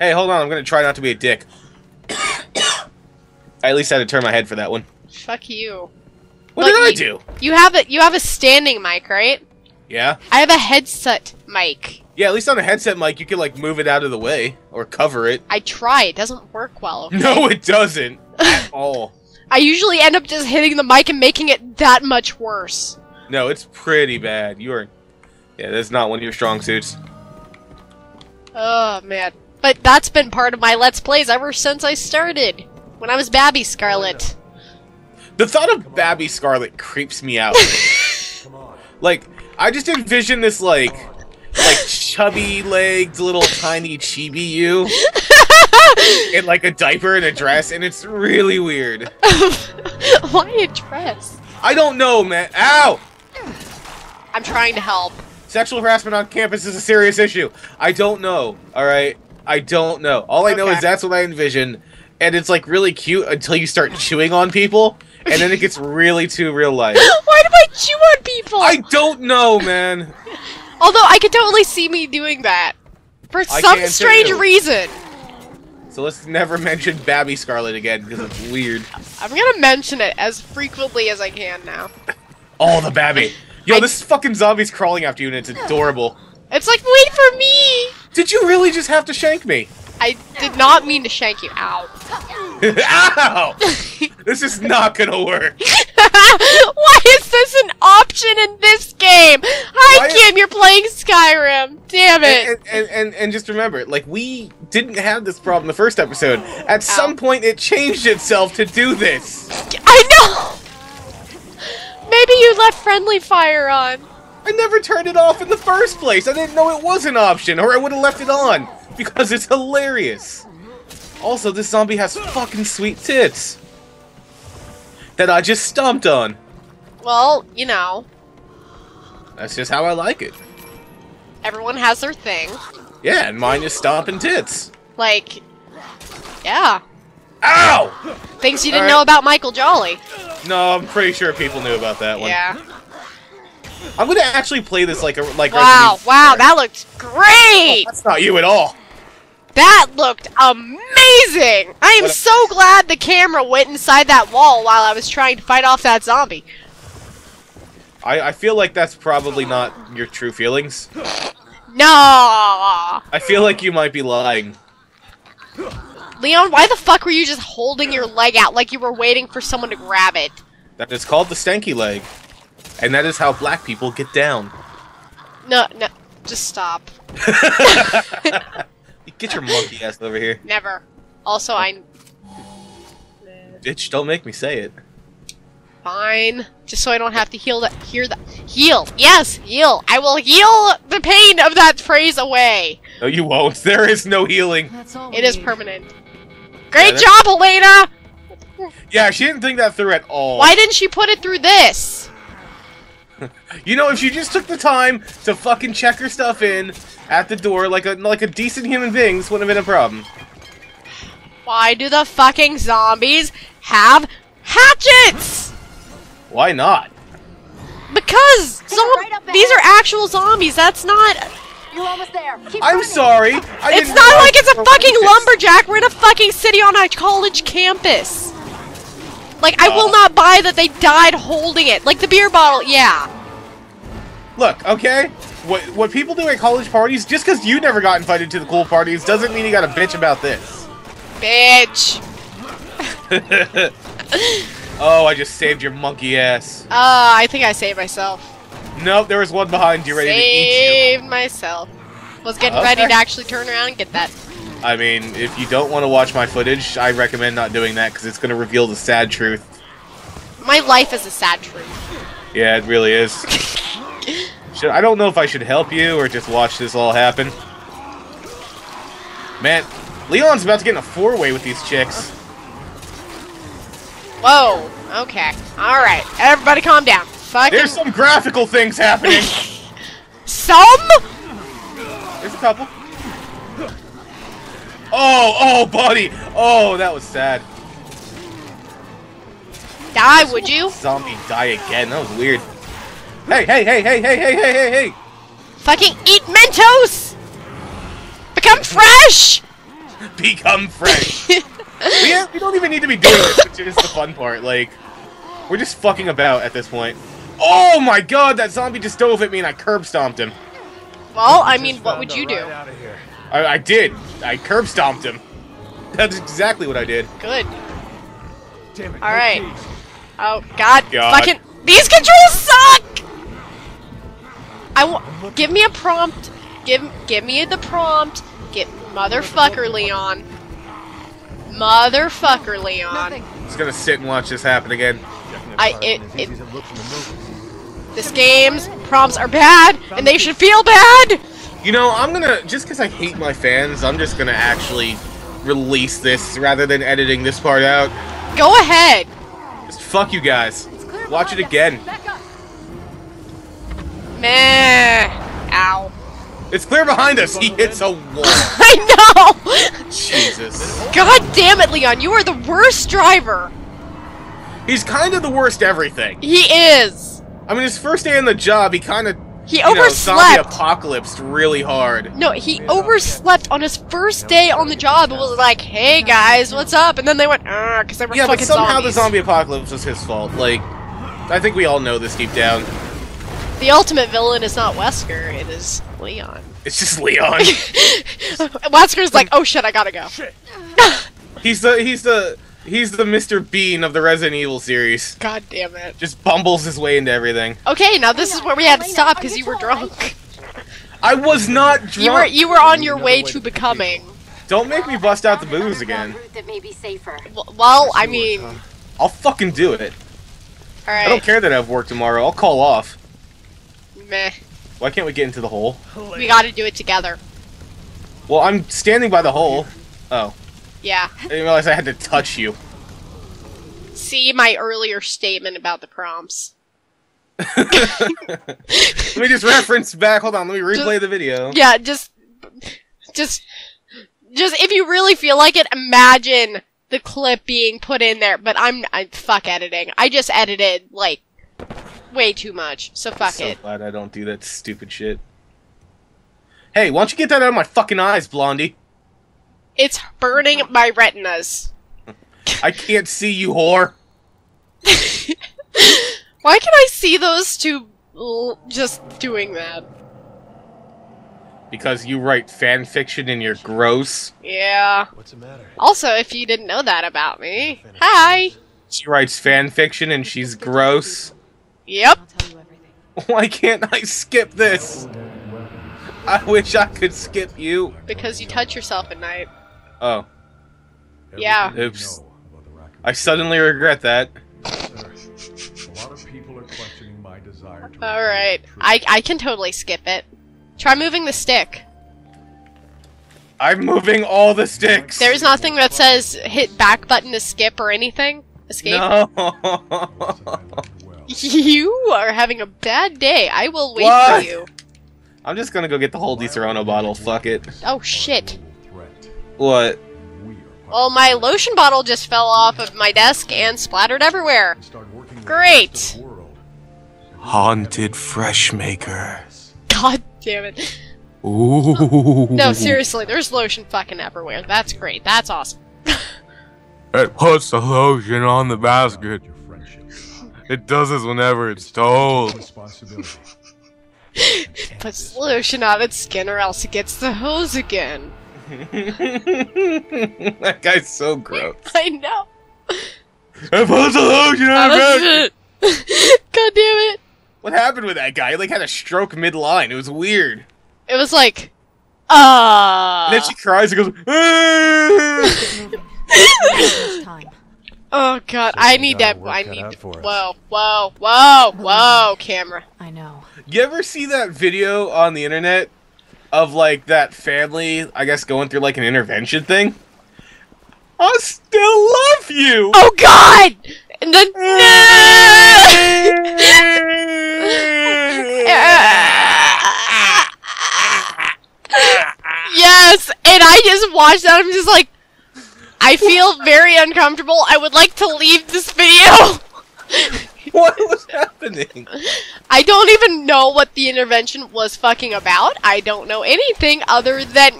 Hey, hold on. I'm gonna try not to be a dick. I at least had to turn my head for that one. Fuck you. What Look, did I do? You have a you have a standing mic, right? Yeah. I have a headset mic. Yeah. At least on a headset mic, you can like move it out of the way or cover it. I try. It doesn't work well. okay? No, it doesn't at all. I usually end up just hitting the mic and making it that much worse. No, it's pretty bad. You are. Yeah, that's not one of your strong suits. Oh man. But that's been part of my Let's Plays ever since I started. When I was Babby Scarlett. Oh, the thought of Babby Scarlett creeps me out. like, I just envision this like, like chubby legged little tiny chibi you in like a diaper and a dress, and it's really weird. Why a dress? I don't know, man. Ow! I'm trying to help. Sexual harassment on campus is a serious issue. I don't know. All right, I don't know. All I know Okay. is that's what I envision, and it's like really cute until you start chewing on people, and then it gets really too real life. Why do I chew on people? I don't know, man. Although I could totally see me doing that. For I some strange too. reason. So let's never mention Babby Scarlett again because it's weird. I'm gonna mention it as frequently as I can now. Oh, the Babby. Yo, I- this fucking zombie's crawling after you and it's adorable. It's like, wait for me! Did you really just have to shank me? I did not mean to shank you. Ow. Ow! this is not gonna work. Why is this an option in this game? Hi, Why- Kim, you're playing Skyrim. Damn it. And, and, and, and just remember, like, we didn't have this problem the first episode. At some point, it changed itself to do this. I know! Maybe you left friendly fire on. I never turned it off in the first place. I didn't know it was an option, or I would have left it on. Because it's hilarious. Also, this zombie has fucking sweet tits. That I just stomped on. Well, you know, That's just how I like it. everyone has their thing. Yeah, and mine is stomping tits. Like, yeah. Ow! Things you didn't Alright. know about Michael Jolly. No, I'm pretty sure people knew about that one. Yeah. I'm gonna actually play this like a like. Wow, Resident wow, Evil. that looked great! Oh, that's not you at all. That looked amazing! I am so glad the camera went inside that wall while I was trying to fight off that zombie. I, I feel like that's probably not your true feelings. No! I feel like you might be lying. Leon, why the fuck were you just holding your leg out like you were waiting for someone to grab it? That is called the stanky leg. And that is how black people get down. No, no, just stop. Get your monkey ass over here. Never. Also, I. Bitch, don't make me say it. Fine. Just so I don't have to heal that. Hear that. Heal! Yes! Heal! I will heal the pain of that phrase away! No, you won't. There is no healing. That's all It need. permanent. Great that- job, Helena! Yeah, she didn't think that through at all. Why didn't she put it through this? You know, if she just took the time to fucking check her stuff in at the door like a like a decent human being, this wouldn't have been a problem. Why do the fucking zombies have hatchets? Why not? Because zom- right these are actual zombies. That's not. You're almost there. Keep I'm running. sorry. I It's didn't like it's a fucking racist. lumberjack. We're in a fucking city on a college campus. Like, I will not buy that they died holding it. Like the beer bottle, yeah. Look, okay? What what people do at college parties, just because you never got invited to the cool parties, doesn't mean you gotta bitch about this. Bitch. oh, I just saved your monkey ass. Uh, I think I saved myself. Nope, there was one behind you ready to eat Saved myself. Was getting ready to actually turn around and get that. I mean, if you don't want to watch my footage, I recommend not doing that because it's gonna reveal the sad truth. My life is a sad truth. Yeah, it really is. should, I don't know if I should help you or just watch this all happen. Man, Leon's about to get in a four-way with these chicks. Whoa. Okay. All right. Everybody, calm down. Fucking There's some graphical things happening. some. There's a couple. Oh, oh, buddy. Oh, that was sad. Die, would you? Zombie die again. That was weird. Hey, hey, hey, hey, hey, hey, hey, hey, hey. Fucking eat Mentos. Become fresh. become fresh. we, ha- we don't even need to be doing this, which is the fun part. Like, we're just fucking about at this point. Oh my god, that zombie just dove at me and I curb stomped him. Well, I mean, what would you do? I, I did. I curb stomped him. That's exactly what I did. Good. Damn it. All right. Oh God, God. fucking these controls suck. I want. Give me a prompt. Give give me the prompt. Get motherfucker Leon. Motherfucker Leon. Just gonna sit and watch this happen again. I it, it this game's prompts are bad and they should feel bad. You know, I'm gonna just because I hate my fans, I'm just gonna actually release this rather than editing this part out. Go ahead. Just fuck you guys. Watch it again. Meh. Ow. It's clear behind us. He hits a wall. I know. Jesus. God damn it, Leon. You are the worst driver. He's kind of the worst everything. He is. I mean, his first day on the job, he kind of He overslept. know, overslept. really hard. No, he overslept on his first day on the job It was like, "Hey guys, what's up?" And then they went, "Ah," because they were Yeah, but somehow zombies. the zombie apocalypse was his fault. Like, I think we all know this deep down. The ultimate villain is not Wesker; it is Leon. It's just Leon. Wesker's like, "Oh shit, I gotta go." he's the he's the he's the Mr. Bean of the Resident Evil series. God damn it. Just bumbles his way into everything. Okay, now this is where we had to stop because you were drunk. I was not drunk. You were you were on your way to becoming. Don't make me bust out the booze again. That may be safer. W- Well, I mean, I'll fucking do it. I don't care that I have work tomorrow. I'll call off. Meh. Why can't we get into the hole? We got to do it together. Well, I'm standing by the hole. Oh, Yeah. I didn't realize I had to touch you. See my earlier statement about the prompts. Let me just reference back. Hold on, let me replay the video. Yeah, just, just, just if you really feel like it, imagine the clip being put in there. But I'm, I fuck editing. I just edited like way too much, so fuck so it. glad I don't do that stupid shit. Hey, why don't you get that out of my fucking eyes, Blondie? It's burning my retinas. I can't see you, whore. Why can I see those two just doing that? Because you write fan fiction and you're gross. Yeah. What's the matter? Also, if you didn't know that about me, hi. She writes fan fiction and she's gross. Yep. I'll tell you everything. Why can't I skip this? I wish I could skip you. Because you touch yourself at night. Oh, Yeah. Oops. know about the Raccoon I suddenly regret that. A lot of people are questioning my desire All right. I I can totally skip it. Try moving the stick. I'm moving all the sticks. There's nothing that says hit back button to skip or anything. Escape. no. well. You are having a bad day. I will wait What? for you. I'm just gonna go get the whole Disaronno bottle. Fuck it. Oh shit. What? We are Well, my lotion bottle just fell off of my desk and splattered everywhere. start working with Great. the rest of the world. Haunted fresh maker. God damn it. Ooh. No, seriously, there's lotion fucking everywhere. That's great. That's awesome. It puts the lotion on the basket. Your friendship. It does this whenever it's told. Responsibility. Puts lotion on its skin or else it gets the hose again. that guy's so gross. I know. It puts the lotion on the basket. God damn it. What happened with that guy? He like had a stroke mid-line. It was weird. It was like, uh. And then she cries and goes. It's time. Oh god, So I need that. I need. out for us. Whoa, whoa, whoa, whoa, camera. I know. you ever see that video on the internet of like that family? I guess going through like an intervention thing. I still love you. Oh god! And then. yes, and I just watched that. I'm just like, I feel very uncomfortable. I would like to leave this video. what was happening? I don't even know what the intervention was fucking about. I don't know anything other than.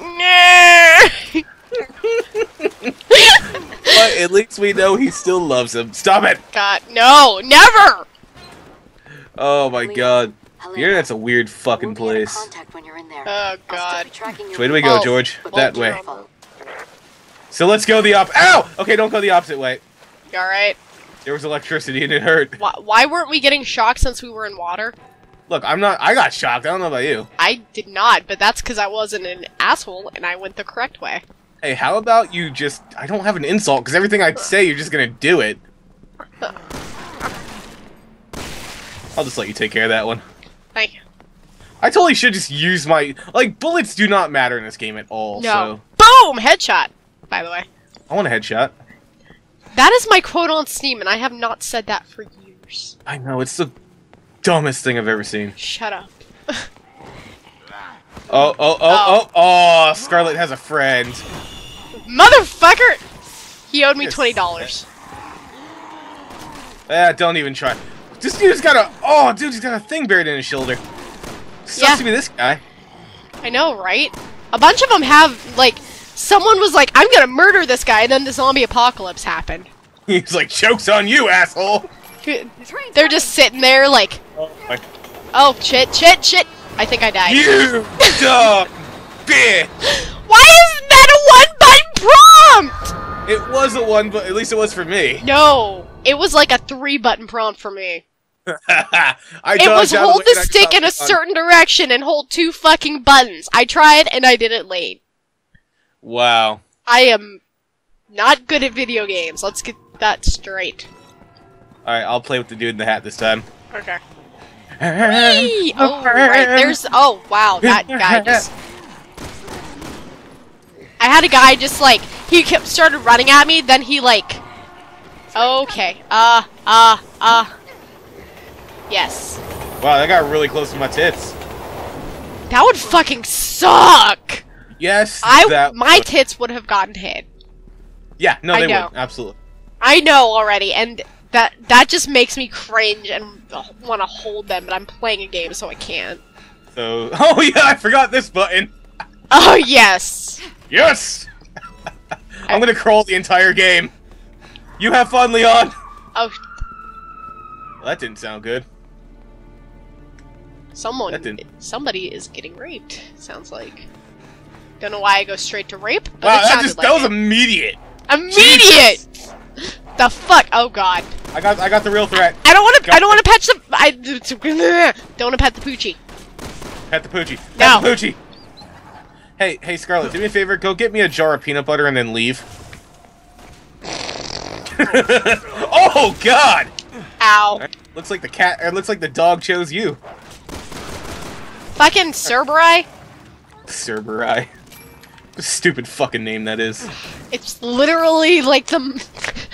but at least we know he still loves him. Stop it! God, no, never. Oh my god. The Helena, internet's a weird fucking we'll be out of place. contact when you're in there. Oh God. tracking Which way do we go, Oh, George? well, that way. So let's go the op- Ow! Okay, don't go the opposite way. You all right? There was electricity and it hurt. Why, why weren't we getting shocked since we were in water? Look, I'm not- I got shocked. I don't know about you. I did not, but that's because I wasn't an asshole and I went the correct way. Hey, how about you just- I don't have an insult, because everything I say, you're just gonna do it. I'll just let you take care of that one. Thank you. I totally should just use my- Like, bullets do not matter in this game at all, No. so... Boom! Headshot. By the way, I want a headshot. that is my quote on Steam, and I have not said that for years. I know, it's the dumbest thing I've ever seen. Shut up. Oh, oh, oh, oh, oh, Scarlett has a friend. Motherfucker! He owed me twenty dollars. Eh, don't even try. This dude's got a- Oh, dude, he's got a thing buried in his shoulder. Sucks Yeah. to be this guy. I know, right? A bunch of them have like. Someone was like, "I'm gonna murder this guy," and then the zombie apocalypse happened. He's like, joke's on you, asshole! They're just sitting there like, Oh, "Oh shit, shit, shit!" I think I died. You dumb bitch! Why isn't that a one button prompt? It was a one, but at least it was for me. No, it was like a three button prompt for me. I It was dodged out of hold way the stick in a certain direction and hold two fucking buttons. I tried and I did it late. Wow. I am not good at video games. Let's get that straight. Alright, I'll play with the dude in the hat this time. Okay. Oh, right. There's. Oh, wow. That guy just. I had a guy just like he kept started running at me. Then he like. Okay. Uh. Uh. Uh. Yes. Wow, that got really close to my tits. That would fucking suck. Yes, I that my would- tits would have gotten hit. Yeah, no, they would. Absolutely. I know already, and that that just makes me cringe and want to hold them. But I'm playing a game, so I can't. So, oh yeah, I forgot this button. Oh yes. Yes! I'm gonna crawl the entire game. You have fun, Leon! Oh, Well, that didn't sound good. someone, That didn't- somebody is getting raped. Sounds like. Don't know why I go straight to rape, but Wow, that just like that was it. immediate. immediate. The fuck? Oh god. I got I got the real threat. I don't want to. I don't want to pet the. I don't want to pet the poochie. Pet the poochie. Pet No. the poochie. Hey, hey, Scarlett, do me a favor. Go get me a jar of peanut butter and then leave. oh God! Ow. Looks like the cat. It looks like the dog chose you, Fucking Cerberi. Cerberus. Stupid fucking name that is. It's literally like the.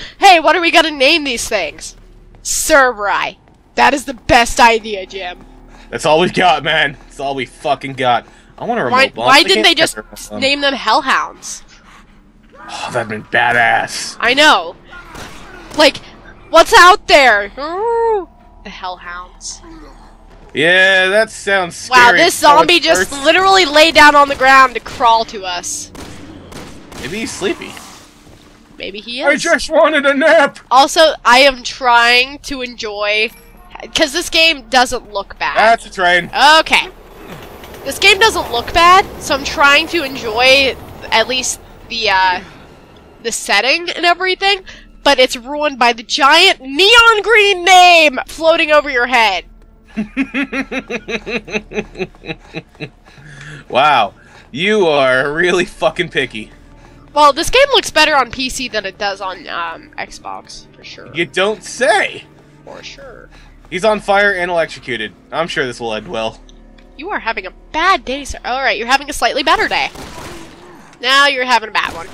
hey, what are we gonna name these things? Cerberus. That is the best idea, Jim. That's all we got, man. That's all we fucking got. I want a remote Why, bomb. why didn't they just bomb. name them Hellhounds? Oh, that'd been badass. I know. Like, what's out there? Ooh, the Hellhounds. Yeah, that sounds scary. Wow, this zombie just literally lay down on the ground to crawl to us. Maybe he's sleepy. Maybe he is. I just wanted a nap. Also, I am trying to enjoy because this game doesn't look bad. That's a train. Okay. This game doesn't look bad, so I'm trying to enjoy at least the uh the setting and everything, but it's ruined by the giant neon green name floating over your head. wow, you are really fucking picky. Well, this game looks better on PC than it does on um Xbox, for sure. You don't say. For sure. He's on fire and electrocuted. I'm sure this will end well. You are having a bad day, sir. Alright, you're having a slightly better day. Now you're having a bad one.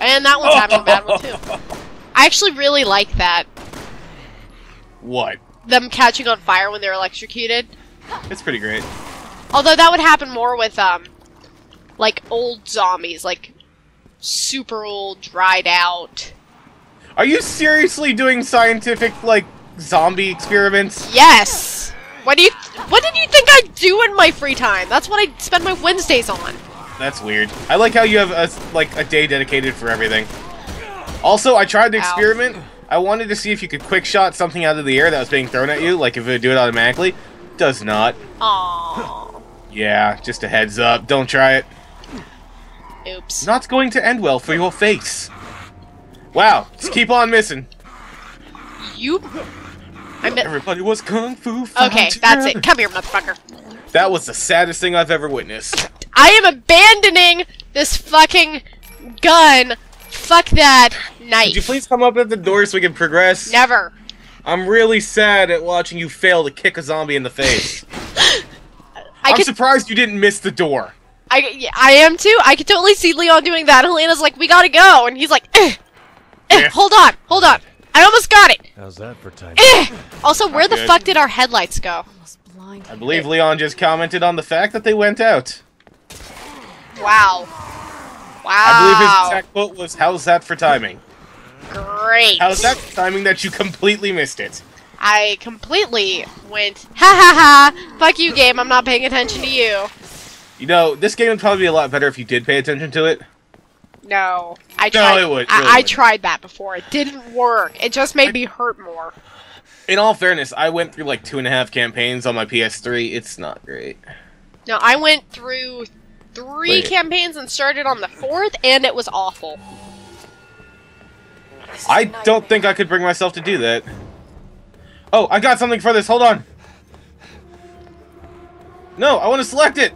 And that one's having a bad one too. I actually really like that. What? Them catching on fire when they're electrocuted. It's pretty great. Although that would happen more with um like old zombies, like super old, dried out. Are you seriously doing scientific, like, zombie experiments? Yes. What do you what did you think I do in my free time? That's what I spend my Wednesdays on. That's weird. I like how you have a, like a day dedicated for everything. Also, I tried to Ow. experiment. I wanted to see if you could quick shot something out of the air that was being thrown at you, like if it would do it automatically. Does not. Aww. Yeah, just a heads up. Don't try it. Oops. Not going to end well for your face. Wow, just keep on missing. You. I'm. Bit- Everybody was kung fu. okay, that's it. Come here, motherfucker. That was the saddest thing I've ever witnessed. I am abandoning this fucking gun. Fuck that knife. Could you please come up at the door so we can progress? Never. I'm really sad at watching you fail to kick a zombie in the face. I I'm could. surprised you didn't miss the door. I, yeah, I am too. I could totally see Leon doing that. Helena's like, we gotta go, and he's like, eh, eh, Yeah. hold on, hold on. I almost got it. How's that for timing? Eh. Also, where the good. fuck did our headlights go? I believe Leon just commented on the fact that they went out. Wow. Wow. I believe his exact quote was, "How's that for timing? Great. How's that timing that you completely missed it?" I completely went, ha ha ha, fuck you game, I'm not paying attention to you. You know, this game would probably be a lot better if you did pay attention to it. No. I No, tried, it would, it I, I would. tried that before. It didn't work. It just made me hurt more. In all fairness, I went through like two and a half campaigns on my PS3. It's not great. No, I went through three Wait. campaigns and started on the fourth, and it was awful. I don't think I could bring myself to do that. Oh, I got something for this. Hold on. No, I want to select it.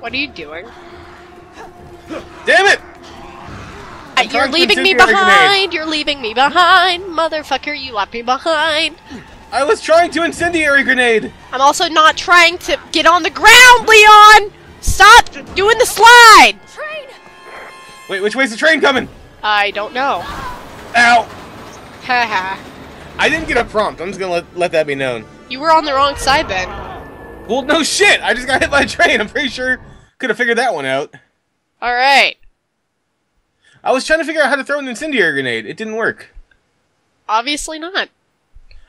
What are you doing? Damn it! Uh, you're leaving me incendiary grenade. behind. You're leaving me behind, motherfucker. You left me behind. I was trying to incendiary grenade. I'm also not trying to get on the ground, Leon. Stop doing the slide. Train! Wait, which way's the train coming? I don't know. Ow! Haha. I didn't get a prompt. I'm just gonna let, let that be known. you were on the wrong side then. Well, no shit. I just got hit by a train. I'm pretty sure could have figured that one out. All right. I was trying to figure out how to throw an incendiary grenade. It didn't work. Obviously not.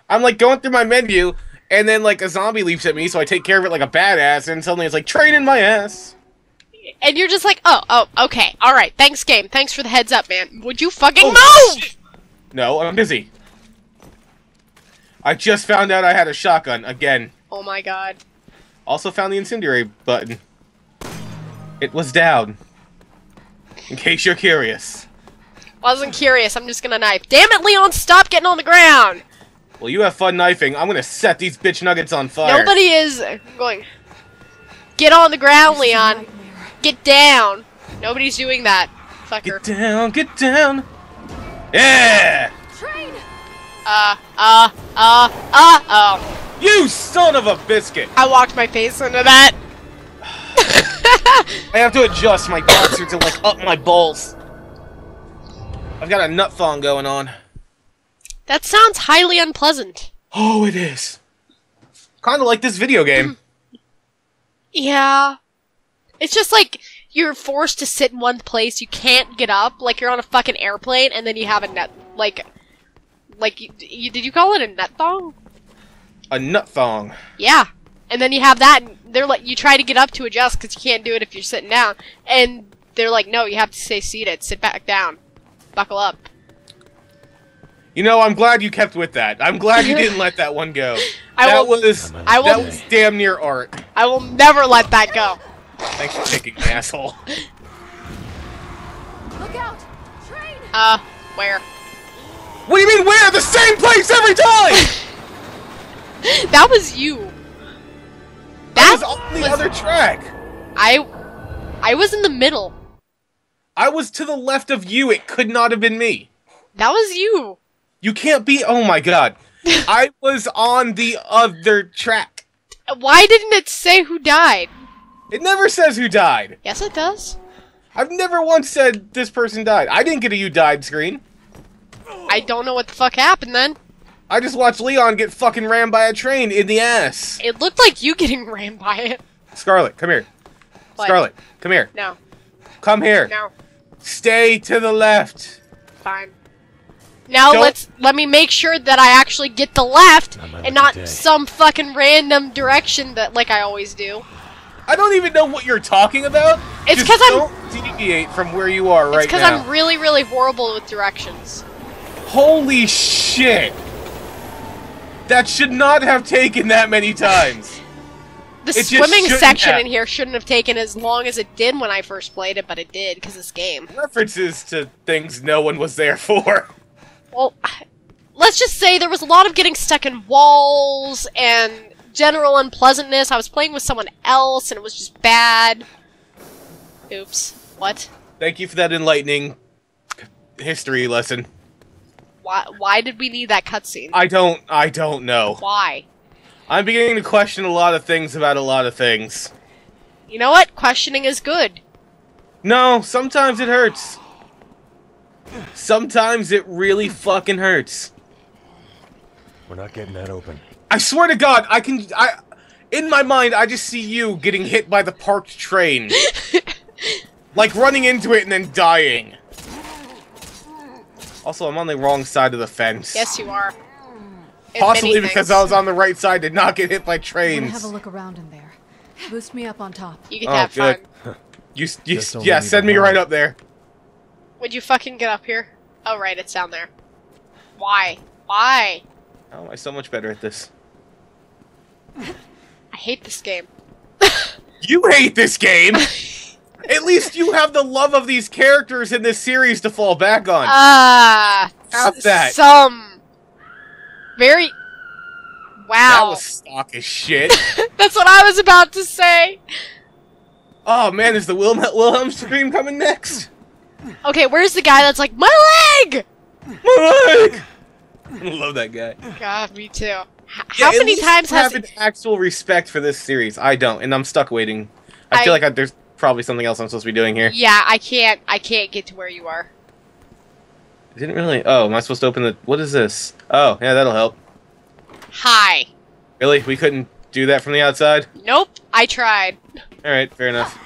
I'm like going through my menu, and then like a zombie leaps at me, so I take care of it like a badass, and suddenly it's like train in my ass. And you're just like, oh, oh, okay, all right. Thanks, game. Thanks for the heads up, man. Would you fucking Oh, move? shit. No, I'm busy. I just found out I had a shotgun again. Oh my god. Also found the incendiary button. It was down. In case you're curious. Wasn't curious. I'm just gonna knife. Damn it, Leon! Stop getting on the ground. Well, you have fun knifing. I'm gonna set these bitch nuggets on fire. Nobody is going. Get on the ground, Leon. Nightmare. Get down. Nobody's doing that, fucker. Get down, get down. Yeah! Train! Uh, uh, uh, uh, oh. You son of a biscuit! I walked my face into that. I have to adjust my boxer to like up my balls. I've got a nut thong going on. That sounds highly unpleasant. Oh, it is. Kind of like this video game. Yeah. It's just like you're forced to sit in one place. You can't get up. Like you're on a fucking airplane, and then you have a net. Like, like you, you did you call it a nut thong? A nut thong. Yeah. And then you have that, and they're like, you try to get up to adjust because you can't do it if you're sitting down, and they're like, no, you have to stay seated. Sit back down. Buckle up. You know, I'm glad you kept with that. I'm glad you didn't let that one go. I that will- was I will- that was damn near art. I will never let that go. Thanks for kicking, me, asshole. Look out! Train! Uh, where? What do you mean where? The same place every time! That was you. That That was on the was- other track. I, I was in the middle. I was to the left of you. It could not have been me. That was you. You can't be. Oh my god. I was on the other track. Why didn't it say who died? It never says who died. Yes, it does. I've never once said this person died. I didn't get a you died screen. I don't know what the fuck happened then. I just watched Leon get fucking rammed by a train in the ass. It looked like you getting rammed by it. Scarlett, come here. What? Scarlett, come here. No, Come here. no, Stay to the left. fine. Now Don't- let's let me make sure that I actually get the left Not and not some fucking random direction that like I always do. I don't even know what you're talking about. It's because I'm- don't deviate from where you are right It's right because. I'm really, really horrible with directions. Holy shit! That should not have taken that many times. The It swimming section have. in here shouldn't have taken as long as it did when I first played it, but it did because this game. References to things no one was there for. Well, let's just say there was a lot of getting stuck in walls and general unpleasantness. I was playing with someone else and it was just bad. Oops. What? Thank you for that enlightening history lesson. Why? Why did we need that cutscene? I don't I don't know. Why? I'm beginning to question a lot of things about a lot of things. You know what? Questioning is good. No, sometimes it hurts. Sometimes it really fucking hurts. We're not getting that open. I swear to God, I can. I, in my mind, I just see you getting hit by the parked train, like running into it and then dying. Also, I'm on the wrong side of the fence. Yes, you are. In Possibly because. I was on the right side did not get hit by I'm gonna trains. have a look around in there. Boost me up on top. You can Oh, have good. fun. You, you yeah, me send me right up there. Would you fucking get up here? Oh, right, it's down there. Why? Why? Oh, I'm so much better at this. I hate this game. You hate this game. At least you have the love of these characters in this series to fall back on. Ah, s- that? Some very. wow. that was stock as shit. that's what I was about to say. oh man, is the Wilhelm, Wilhelm scream coming next? Okay, where's the guy that's like my leg? My leg! I love that guy. God, me too. H- Yeah, How many times has have an actual respect for this series? I don't, and I'm stuck waiting. I, I- feel like I, there's probably something else I'm supposed to be doing here. Yeah, I can't. I can't get to where you are. I didn't really. Oh, am I supposed to open the? What is this? Oh, yeah, that'll help. Hi. Really? We couldn't do that from the outside? Nope. I tried. All right, fair enough.